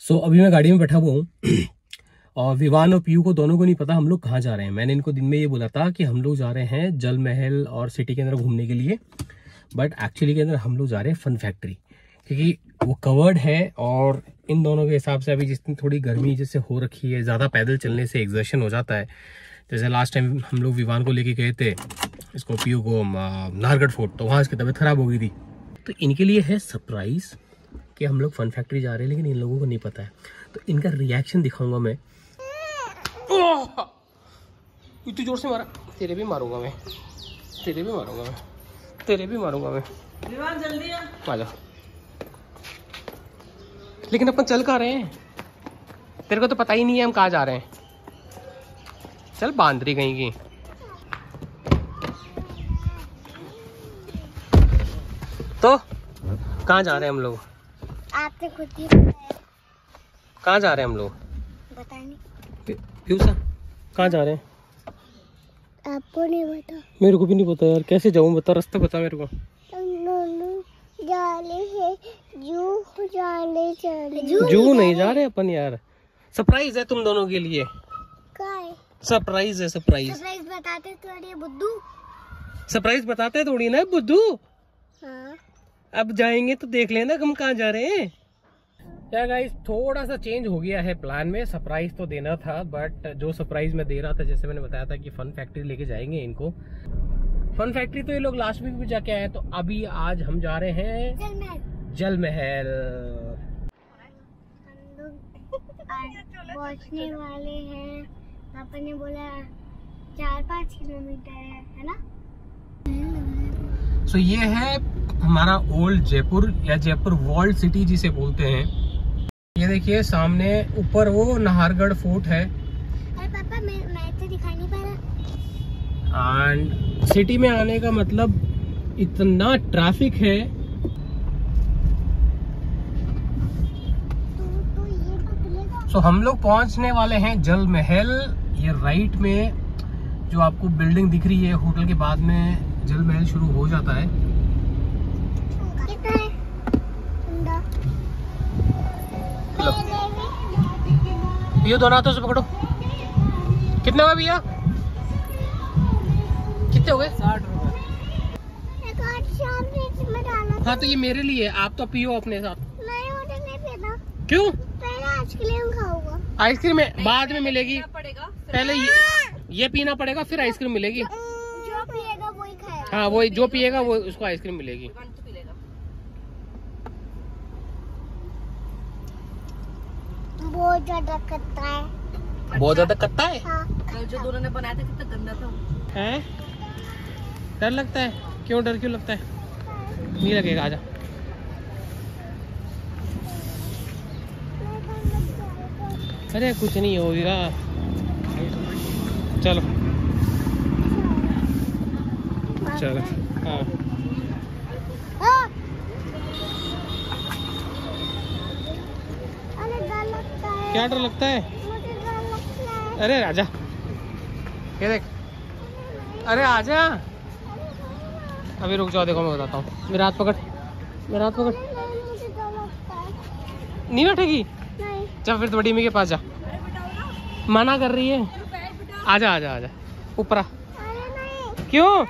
सो so, अभी मैं गाड़ी में बैठा हुआ हूँ और विवान और पीयू को दोनों को नहीं पता हम लोग कहाँ जा रहे हैं। मैंने इनको दिन में ये बोला था कि हम लोग जा रहे हैं जल महल और सिटी के अंदर घूमने के लिए बट एक्चुअली के अंदर हम लोग जा रहे हैं फन फैक्ट्री क्योंकि वो कवर्ड है और इन दोनों के हिसाब से अभी जितनी थोड़ी गर्मी जैसे हो रखी है ज़्यादा पैदल चलने से एग्जर्शन हो जाता है। जैसे लास्ट टाइम हम लोग विवान को लेके गए थे इसको पीयू को नारगढ़ फोर्ट तो वहाँ इसकी तबीयत खराब हो गई थी। तो इनके लिए है सरप्राइज़ कि हम लोग फन फैक्ट्री जा रहे हैं लेकिन इन लोगों को नहीं पता है। तो इनका रिएक्शन दिखाऊँगा मैं। इतनी ज़ोर से मारा। तेरे भी मारूँगा मैं। तेरे भी मारूँगा मैं। तेरे भी मारूँगा मैं। जल्दी आ। जा। लेकिन अपन चल कहाँ रहे हैं? तेरे को तो पता ही नहीं है हम कहाँ जा रहे हैं। चल बाँध रही कहीं की। तो कहाँ जा रहे हैं हम लोग? आपने खुद ही कहाँ जा रहे हैं हम लोग? बता नहीं कहाँ जा रहे हैं? आपको नहीं बता मेरे को भी नहीं पता यार कैसे जाऊँ? बता रास्ता बता मेरे को। हैं जू नहीं जा रहे? अपन यार। सरप्राइज़ है तुम दोनों के लिए। सरप्राइज़ है सरप्राइज़ सरप्राइज़ बताते थोड़ी बुद्धू। सरप्राइज़ बताते थोड़ी ना बुद्धू। हाँ। अब जाएँगे तो देख लेना हम कहाँ जा रहे हैं। क्या गाइस थोड़ा सा चेंज हो गया है प्लान में। सरप्राइज़ तो देना था बट जो सरप्राइज़ मैं दे रहा था जैसे मैंने बताया था कि फन फैक्ट्री लेके जाएँगे इनको। फन फैक्ट्री तो ये लोग लास्ट वीक भी जाके आए तो अभी आज हम जा रहे हैं चल मैं जल महल हम लोग पहुँचने वाले हैं। पापा ने बोला चार पाँच किलोमीटर है है ना? सो so, ये है हमारा ओल्ड जयपुर या जयपुर वर्ल्ड सिटी जिसे बोलते हैं। ये देखिए सामने ऊपर वो नाहरगढ़ फोर्ट है। पापा मैं मैं तो दिखाई नहीं पा रहा। एंड सिटी में आने का मतलब इतना ट्रैफ़िक है। तो तो सो so, हम लोग पहुँचने वाले हैं जल महल ये राइट में जो आपको बिल्डिंग दिख रही है होटल के बाद में जल महल शुरू हो जाता है कितना है ठंडा लो ये दोनों हाथों से पकड़ो। कितने हुए भैया? कितने हो गए साठ हाँ तो ये मेरे लिए है। आप तो पियो अपने साथ। क्यों? आइसक्रीम में बाद में मिलेगी। पहले ये, ये पीना पड़ेगा फिर आइसक्रीम मिलेगी। जो पिएगा वही खाएगा। हाँ वो जो पिएगा वो उसको आइसक्रीम मिलेगी। बहुत ज़्यादा खट्टा है। बहुत ज़्यादा कत्ता है? हाँ कल जो दोनों ने बनाया था कितना गंदा था। हैं? डर लगता है? क्यों डर क्यों लगता है? नहीं लगेगा आजा। अरे कुछ नहीं होगा। चलो। चलो हाँ हाँ। अरे डर लगता है क्या डर लगता है? अरे राजा। ये देख। अरे आजा अभी रुक जाओ देखो मैं बताता हूँ। मेरा हाथ पकड़। मेरा हाथ पकड़। नहीं बैठेगी? चल फिर बड़ी मी के पास जा। मना कर रही है। आजा आजा आजा। ऊपर क्यों?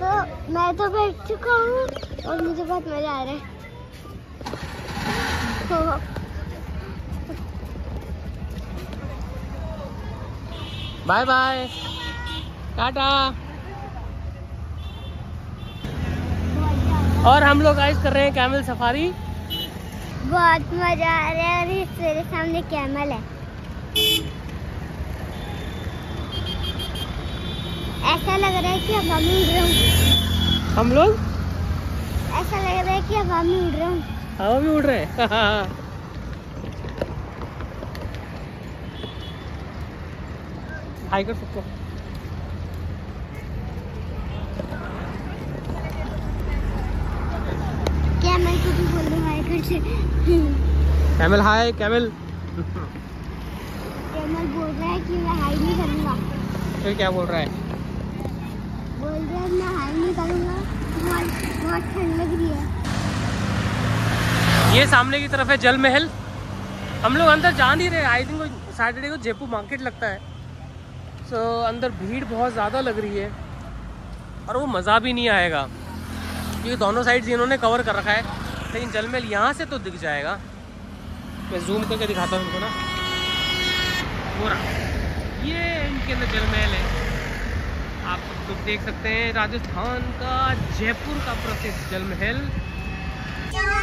तो मैं तो बैठ चुका हूँ और मुझे बहुत मज़ा आ रहा है। बाय बाय टाटा और हम लोग आइस कर रहे हैं कैमल सफारी बहुत मज़ा आ रहा है और मेरे सामने कैमल है। ऐसा लग रहा है कि हवा में उड़ रहा हूँ हम लोग? ऐसा लग रहा है कि हवा में उड़ रहा हूँ हवा भी उड़ रहे हैं। हाई कर सकते हो कैमल को भी बोल रहा कर से कैमल हाय कैमल कैमल बोल रहा है कि मैं हाई नहीं करूँगा फिर क्या बोल रहा है बोल रहा है मैं हाई नहीं करूँगा बहुत ठंड लग रही है ये सामने की तरफ़ है जल महल। हम लोग अंदर जा नहीं रहे। आई थिंक सैटरडे को जयपुर मार्केट लगता है। So, अंदर भीड़ बहुत ज़्यादा लग रही है और वो मज़ा भी नहीं आएगा। क्योंकि दोनों साइड इन्होंने कवर कर रखा है। लेकिन जलमहल यहाँ से तो दिख जाएगा। मैं जूम करके दिखाता हूँ इनको ना। पूरा ये इनके अंदर जलमहल है। आप लोग तो देख सकते हैं राजस्थान का जयपुर का प्रसिद्ध जलमहल।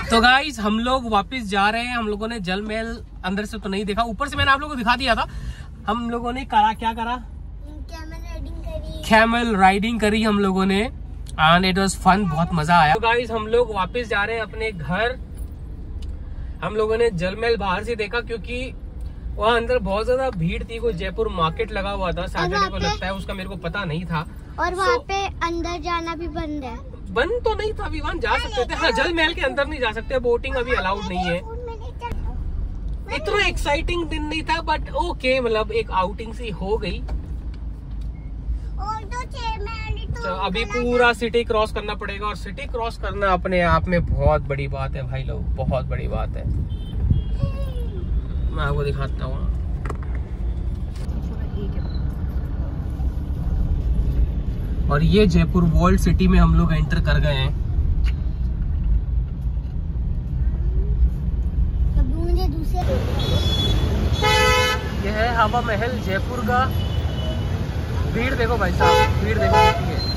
तो गाइस हम लोग वापस जा रहे हैं। हम लोगों ने जल महल अंदर से तो नहीं देखा। ऊपर से मैंने आप लोगों को दिखा दिया था। हम लोगों ने करा क्या करा? कैमल राइडिंग करी। कैमल राइडिंग करी हम लोगों ने एंड इट वाज फन बहुत मज़ा आया। तो गाइस हम लोग वापस जा रहे हैं अपने घर। हम लोगों ने जलमहल बाहर से देखा क्योंकि वहाँ अंदर बहुत ज़्यादा भीड़ थी कोई जयपुर मार्केट लगा हुआ था सैटरडे को लगता है उसका मेरे को पता नहीं था। और वहाँ So- पे अंदर जाना भी बंद है। बंद तो नहीं था विवान जा सकते थे। हाँ जल महल के अंदर नहीं जा सकते बोटिंग अभी अलाउड नहीं है। इतना एक्साइटिंग दिन नहीं था बट ओके मतलब एक आउटिंग सी हो गई। तो चेयरमैन तो अभी पूरा सिटी क्रॉस करना पड़ेगा और सिटी क्रॉस करना अपने आप में बहुत बड़ी बात है भाई लोग बहुत बड़ी बात है। मैं आपको दिखाता हूँ। और ये जयपुर वर्ल्ड सिटी में हम लोग एंटर कर गए हैं अभी मुझे दूसरे ये है हवा महल जयपुर का। भीड़ देखो भाई साहब, भीड़ देखो। कितनी है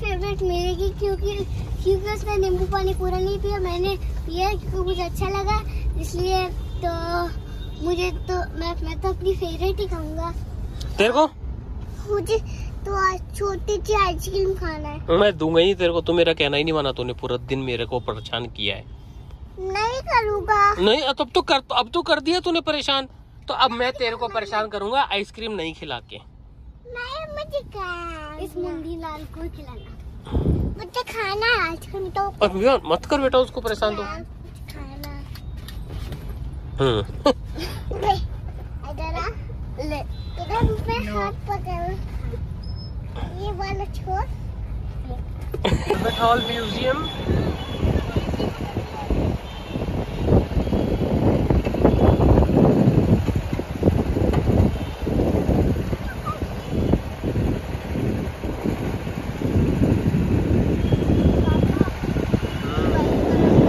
फेवरेट मेरे की क्योंकि क्योंकि उसने नींबू पानी पूरा नहीं पिया मैंने पिया क्योंकि मुझे अच्छा लगा इसलिए तो मुझे तो मैं मैं तो अपनी फेवरेट ही खाऊँगा। तेरे को? मुझे तो आज छोटी सी आइसक्रीम खाना है। मैं दूँगा ही तेरे को तू मेरा कहना ही नहीं माना तूने पूरा दिन मेरे को परेशान किया है। नहीं करूँगा। नहीं अब तो कर अब तो कर दिया तूने परेशान। तो अब मैं तेरे को परेशान करूँगा आइसक्रीम नहीं खिला के। नहीं मुझे इस मुंडी लाल को खिलाना। मुझे खाना है आइसक्रीम तो। और मत कर बेटा उसको परेशान तो। खाना। हम्म। हाथ ये वाला छोड़। म्यूज़ियम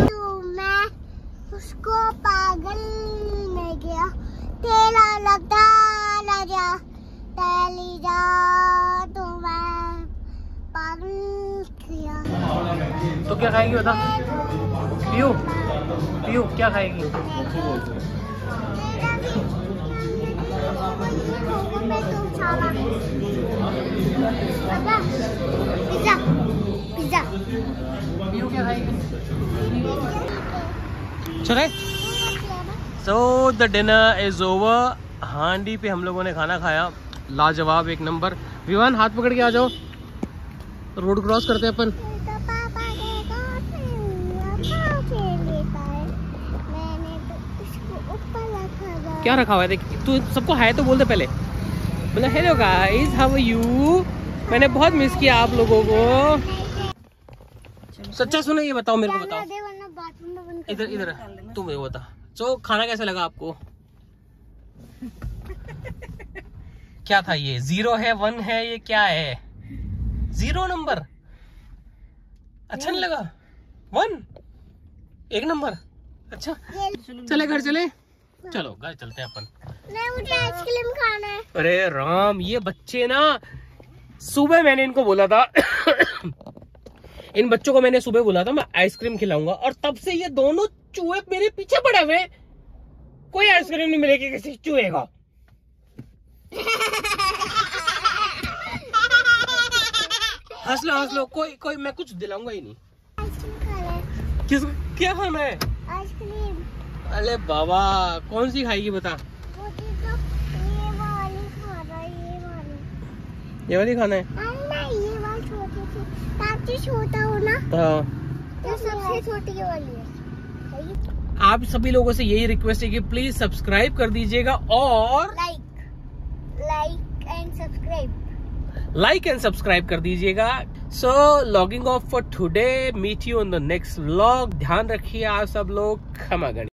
तो मैं उसको पागल में गया तेरा लगता लगा तेली जा तो मैं पागल किया। तो क्या खाएगी बता? पियो पियो क्या खाएगी? Pizza pizza. पियो क्या खाएगी? चले so the dinner is over हांडी पे हम लोगों ने खाना खाया। लाजवाब एक नंबर। विवान, हाथ पकड़ के आ जाओ। रोड क्रॉस करते हैं अपन। क्या रखा हुआ है? देख, तू सबको हाय तो बोल दे पहले। बोला hello guys how are you मैंने बहुत मिस किया आप लोगों को। सच्चा सुनो, ये बताओ, मेरे को बताओ दे वरना बाथरूम में बंद कर इधर इधर। तू मेरे को बता। तो खाना कैसा लगा आपको? क्या था ये? ज़ीरो है वन है ये क्या है? Zero number. अच्छा नहीं लगा? वन? एक नंबर। अच्छा। चले घर चले। चलो घर चलते हैं अपन। नहीं मुझे आइसक्रीम खाना है। अरे राम ये बच्चे ना सुबह मैंने इनको बोला था इन बच्चों को मैंने सुबह बोला था, मैं आइसक्रीम खिलाऊँगा। और तब से ये दोनों चूहे मेरे पीछे पड़े हुए कोई आइसक्रीम नहीं मिलेगी किसी चूहे को। हंस लो हंस लो कोई कोई, मैं कुछ दिलाऊँगा ही नहीं। खाना किस, क्या खाना है? आइसक्रीम अरे बाबा, कौन सी खाएगी बता। ये वाली खा रहा ये वाली ये वाली खाना है अम्मा ये वाली छोटी सी सबसे छोटा हो ना? हाँ तो सबसे छोटी वाली है। आप सभी लोगों से यही रिक्वेस्ट है कि प्लीज़ सब्सक्राइब कर दीजिएगा और like like and subscribe like and subscribe कर दीजिएगा। So logging off for today meet you on the next vlog ध्यान रखिए आप सब लोग। खमा गणित